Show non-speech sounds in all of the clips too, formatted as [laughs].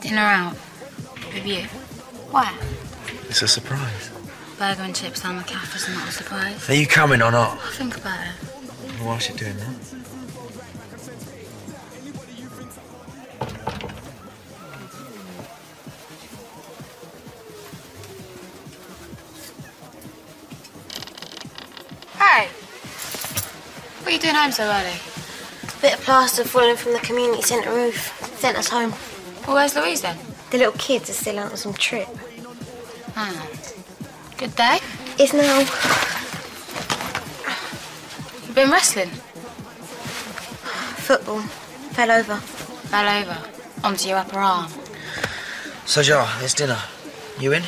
Dinner out. With you. Why? It's a surprise. Burger and chips down the cafe is not a surprise. Are you coming or not? I think about it. Why is she doing that? Hey! What are you doing home so early? Bit of plaster falling from the community centre roof. Sent us home. Well, where's Louise then? The little kids are still out on some trip. Ah. Good day. It's now. You've been wrestling? Football. Fell over. Fell over. Onto your upper arm. So, Jay, there's dinner. You in?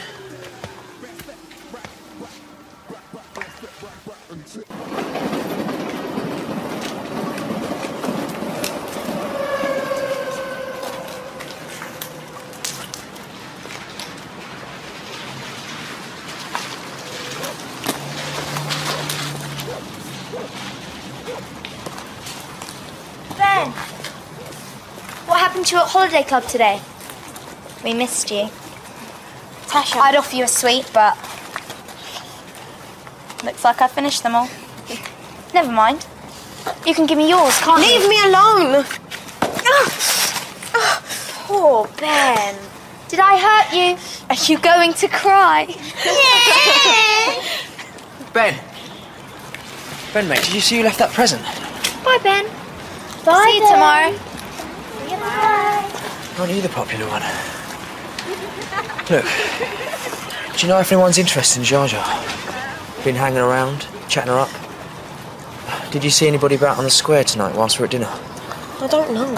Ben! What happened to you at Holiday Club today? We missed you. Tasha. I'd offer you a sweet, but. Looks like I finished them all. Never mind. You can give me yours, can't you? Leave me alone! Ah! Ah! Poor Ben. Did I hurt you? Are you going to cry? [laughs] Ben! Ben, mate, did you see you left that present? Bye, Ben. Bye. See you tomorrow. Not you the popular one. Look, do you know if anyone's interested in Jar Jar? Been hanging around, chatting her up. Did you see anybody about on the square tonight whilst we we're at dinner? I don't know.